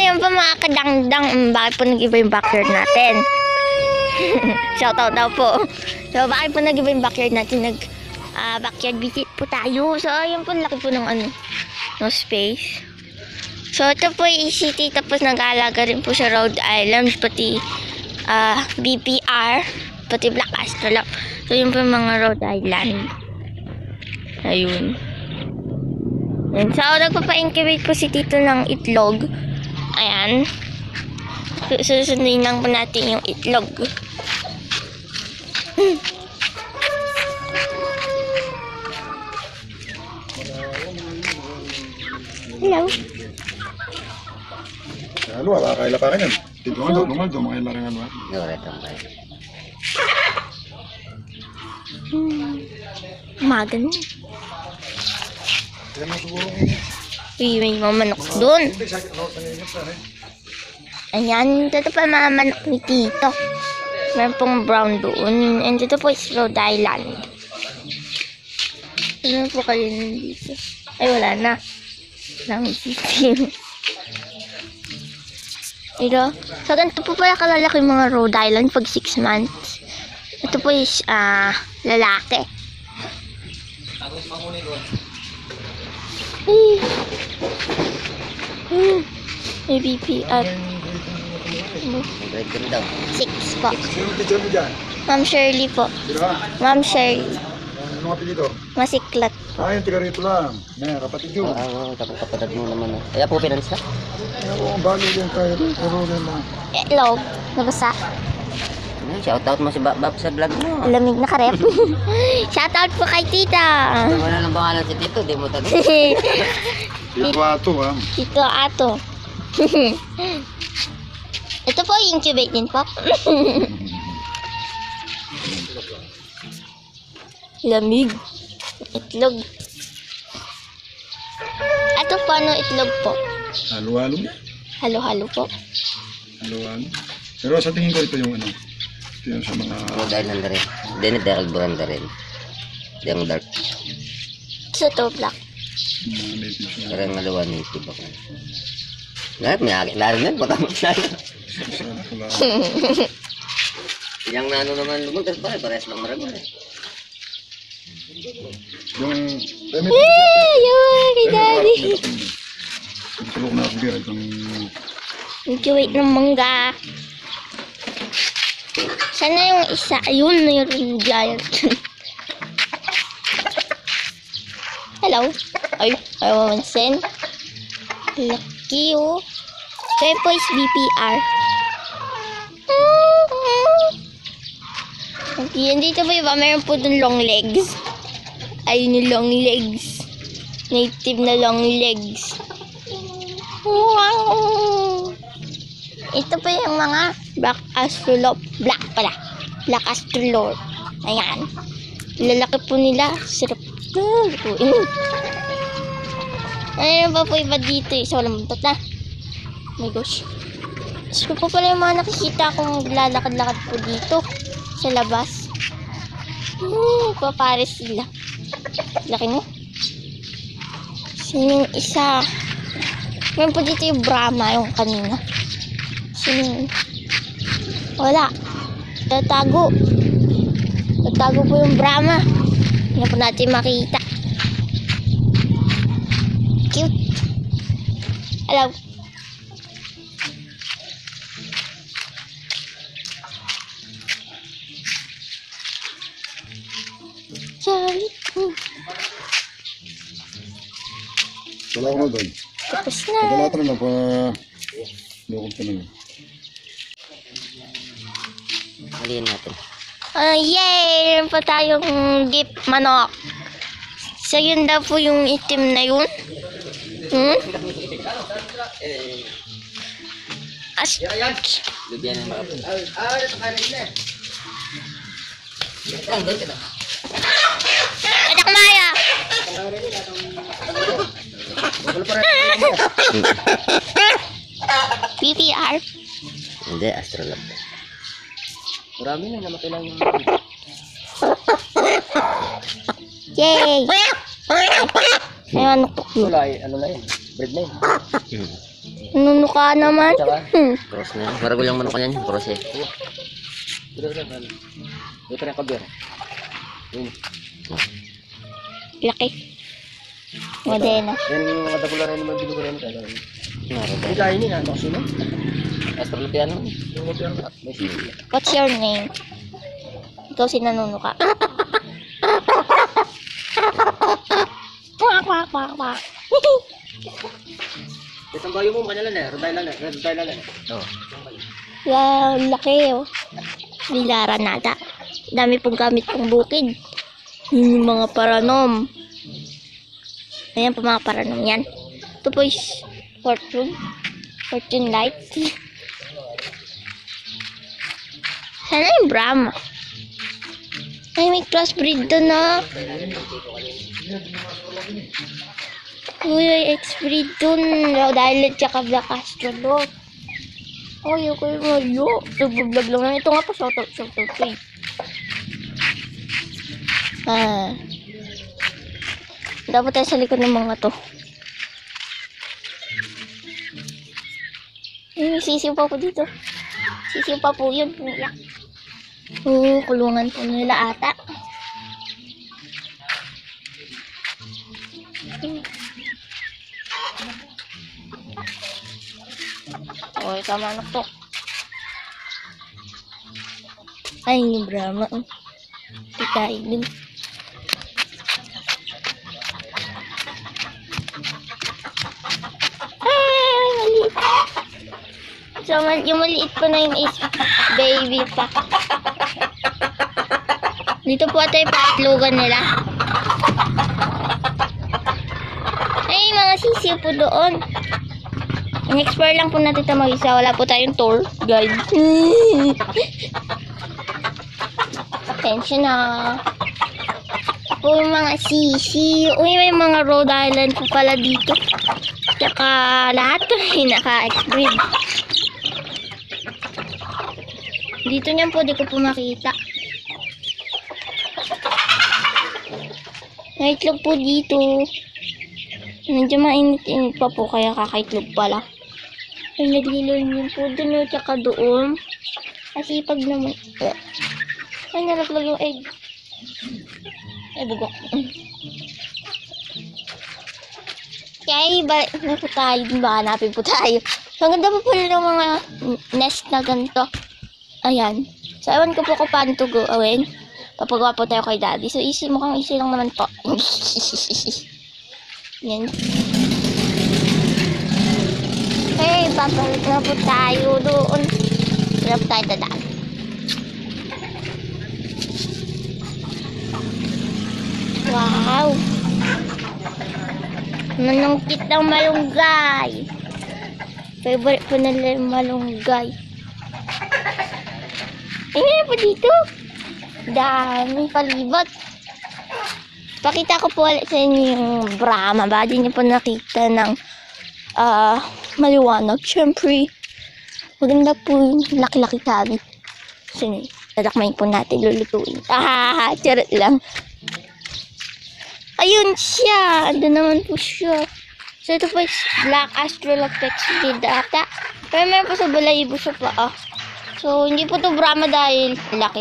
yun pa mga kadangdang, um, bakit po nag-iba yung backyard natin? Shoutout daw po. So, bakit po nag-iba yung backyard natin? Nag, ah, backyard visit po tayo. So, ayun po, laki po ng ano, no space. So, ito po yung city, tapos nag-aalaga rin po sa Rhode Island, pati ah, BPR, pati Black Astrolab. So, yun po yung mga Rhode Island. Ayun. Yan. So, nagpapa-incubate po si Tito ng itlog. Ayan. Su- Susundin lang po natin yung itlog. Hello. Ano, wala kaila pa rin yan. Dito nga daw, lumal daw, mga ano. Na. Yan mo siguro. Uy, may mga manok doon. Ayan, dito pa mga manok ni Tito. Meron pong brown doon. And dito po is Rhode Island. Ano po kayo nandito? Ay, wala na. Lang system. Ito. So, ganito po pala kalalaki mga Rhode Island pag 6 months. Ito po is, ah, lalaki. Ay. Hmm. May BPR. Six po. Ma'am Shirley po. Ma'am Shirley. Ano nga dito? Masiklat. Ah, yung tiga rito lang. May kapatid yun. Oo, tapos kapatid mo naman. ah. Kaya po pinalis na? Oo, balo din tayo. Pero rin mga. Hello. Nabasa. Ano, Shoutout mo si Bab Bab sa vlog mo. Lamig na karep. Shoutout po kay tita. Wala nang pangalan si Tito, di mo tanong. Dito ato ha. Tito Ato. Ito po, incubate din po. Lamig. Itlog. Ito po, ano itlog po? Halo-halo. Halo-halo po. Halo-halo. Pero sa tingin ko ito yung ano. Yung sa mga... Rhode Island rin. Then Daryl Branda rin. Yung dark. Sa to, black. na. Parang ngalawa native ako. Lahat, may na yan. Na yan. Sa ano ko lang. Yung nano naman lumagas pa rin. Parehas lang marami eh. Yung... Eh, yun, kay daddy. Tulog na ako dito. Itong... Incubate ng mangga. Sana yung isa, ayun, mayroon giant. Hello? Ay, I want send. Lucky, oh. Kaya po is BPR. Yan dito po iba, meron po dun long legs. Ayun yung long legs. Native na long legs. Wow! Ito pa yung mga black astrolop. Black pala. Black astrolop. Ayan. Lalaki po nila. Sarap. Ah, lutuin. Ayun pa po iba dito eh. So, lambat na. Oh my gosh. Gusto po pala yung mga nakikita kong lalakad-lakad po dito. Sa labas. Hmm, papares sila. Laki mo. Sino yung isa? Meron po dito yung Brahma, yung kanina. Sino yun? Wala. Tatago. Tatago po yung Brahma. Hindi na po natin makita. Cute. Hello. Hmm. Wala ko na doon. Tapos na. Pagkalata na lang pa... Lukog ka na lang. Maliin natin. Ah, yay! Meron pa tayong gift manok. So, yun daw po yung itim na yun. Hmm? As Bigyan ng mga... Anak Maya! PPR. Hindi, astrolab. Marami na namatay lang yung... Yay! Ayun, ano po? Wala, ano na yun? Bread na yun. Nunuka naman. Tsaka, Hmm. cross na yan. Maragol yung manok yan. Cross eh. Dito, dito, dito. Dito na kabir. Yun. Laki. Modena. Yan yung mga dagula rin naman binugo rin. Kaya Hindi kaya yun. Ano kasi no? What's your name? Ikaw si nanunuka. Kwak, kwak, kwak, kwak. Itong bayo mo, kanya lang eh. Ruday lang eh. Ruday lang eh. Oo. Wow, laki oh. Lilara nata. Dami pong gamit pong bukid. Yun yung mga paranom. Ayan po mga paranom yan. Ito po is fortune. Fortune light. Sana yung Brahma. Ay, may crossbreed doon na. Uy, may X-breed doon. Dahil tsaka Black Astrolot. Ay, okay nga yo. Nag-vlog lang yan. Ito nga po, shoutout, shoutout ko eh. Ah. Dapat tayo sa likod ng mga to. Ay, sisiw pa po dito. Sisiw pa po yun. Umiyak. Oo, kulungan po nila ata. Okay, tama na to. Ay, yung Brahma. oh. Tikain din. Ay, maliit. So, yung maliit ko na yun is baby pa. Dito po ata yung nila. Ay, mga sisiw po doon. In-explore lang po natin ito mag-isa. Wala po tayong tour guide. Attention na. Yung mga sisi. Uy, may mga Rhode Island po pala dito. Tsaka lahat ay naka-exploit. Dito niyan po, di ko po makita. May itlog po dito. Medyo mainit-init pa po, kaya kakaitlog pala. Ay, naglilon yun po dun o, tsaka doon. Kasi pag naman, ay, nalaglag yung egg. Ay, bugok. Kaya, ba, na po tayo, ba, hanapin po tayo. So, ang ganda po pala ng mga nest na ganito. Ayan. So, ewan ko po kung paano to gawin. Papagawa po tayo kay daddy. So, easy, mukhang easy lang naman to. Yan. Hey, papalik na po tayo doon. Wala po tayo dadaan. Wow! Manungkit ng malunggay. Favorite po nila yung malunggay. Ay, meron po dito. Dami palibot. Pakita ko po ulit sa inyo yung Brahma. Ba, di niyo po nakita ng ah maliwanag. Siyempre, maganda po yung laki-laki sabi. Sige, dadakmayin po natin, lulutuin. Ah, charot lang. Ayun siya. Ando naman po siya. So, ito po is Black Astrolopex Kid ata. Pero meron po sa balayibo sa paa. So, hindi po to Brahma dahil laki.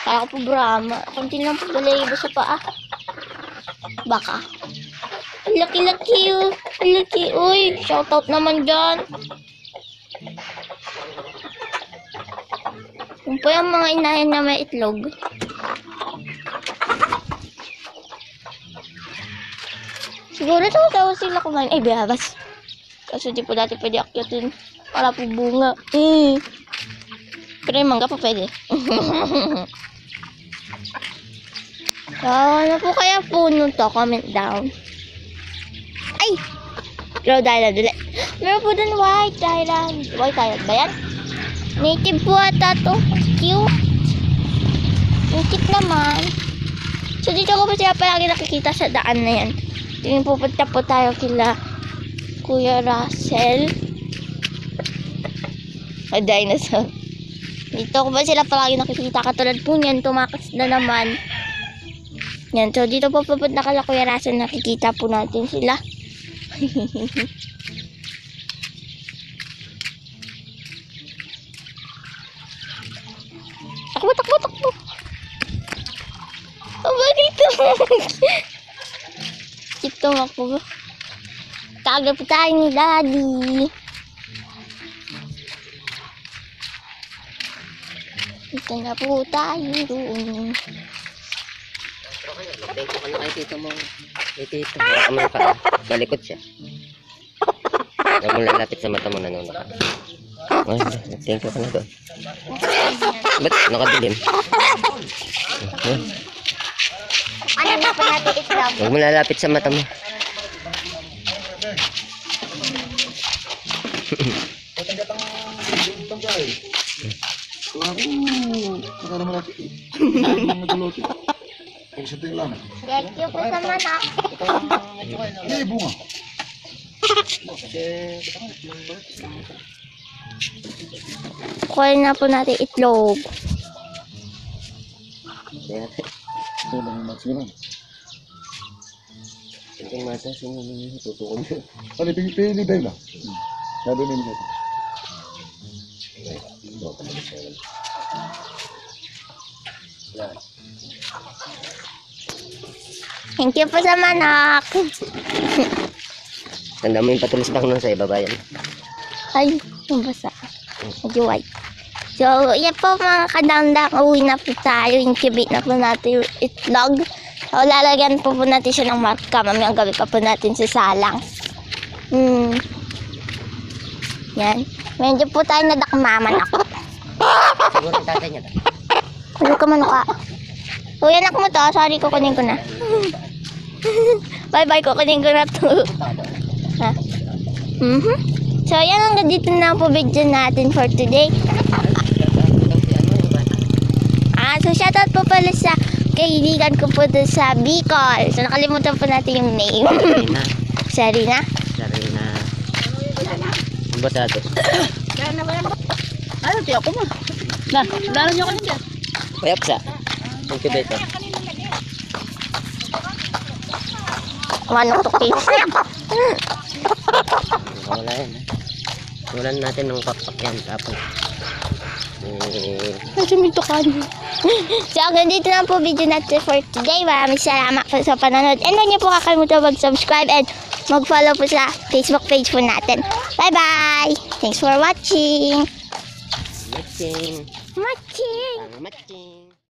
Kaya ko po Brahma. Kunti lang po balayibo sa paa. Baka. Ang laki-laki oh. Ang laki. Uy, shoutout naman dyan. Yung po yung mga inahin na may itlog. Siguro tawa sila kumain. Ay, biyabas. Kaso di po dati pwede akyatin. Wala po bunga. Eh. Pero yung mangga pa pwede. so, ano po kaya puno to? Comment down. Ay! Rhode Island ulit. Meron po dun White Island. White Island ba yan? Native po ata to. Cute. Cute naman. So, dito ko po siya palagi nakikita sa daan na yan. Tingin pupunta po tayo kila Kuya Russell. A dinosaur. Dito ko ba sila palagi nakikita katulad po niyan tumakas na naman. Yan, so dito po papunta kala Kuya Rasan nakikita po natin sila. takbo, takbo, takbo. Aba dito. Dito tumakbo. Tagal po tayo ni Daddy. Ito na po tayo doon. Ka na kay tito mo. Kay tito. Baka man pa. Malikot siya. Huwag mo lalapit sa mata mo nanonood ka. Ay, thank you ka na doon. Ba't nakadilim? Ano na po natin itlog? Huwag mo lalapit sa mata mo. Saka naman natin. Hindi mo nagulutin. Kung sa tingin lang. Thank you po sa. Hindi, bunga. Kuha na po natin itlog. Ito lang yung mats lang. Yung mata, sino mo? Ano, pili pili dahil lang. Sabi ni mo. Thank you po sa manok. Tanda mo yung patulis lang nun sa ibaba yan. Ay, nabasa. Medyo white. So, yan po mga kadamdam. Uwi na po tayo. Incubate na po natin yung itlog. So, lalagyan po po natin siya ng marka. Mamayang gabi pa po natin sa salang. Hmm. Yan. Medyo po tayo nadakmaman ako. Siguro tatay niya. Ano ka man ka? Uy, anak mo to. Sorry, kukunin ko na. Bye-bye, kukunin ko na to. Ha? Mhm. So, yan hanggang dito na po video natin for today. Ah, so shoutout po pala sa kaibigan ko po doon sa Bicol. So, nakalimutan po natin yung name. Sarina. Sarina. Sarina. Ang basado. Ano, tiyo ko mo. Na, dala niyo ko ninyo. Payap sa. Incubator. Manok to kiss. Wala yan. ha? Walan natin ng pakpak yan. Tapos. Eh, Medyo minto ka So, hanggang dito po video natin for today. Maraming salamat po sa panonood. And huwag niyo po kakalimutan mag-subscribe and mag-follow po sa Facebook page po natin. Bye-bye! Thanks for watching! matching. Watching! ママチキン。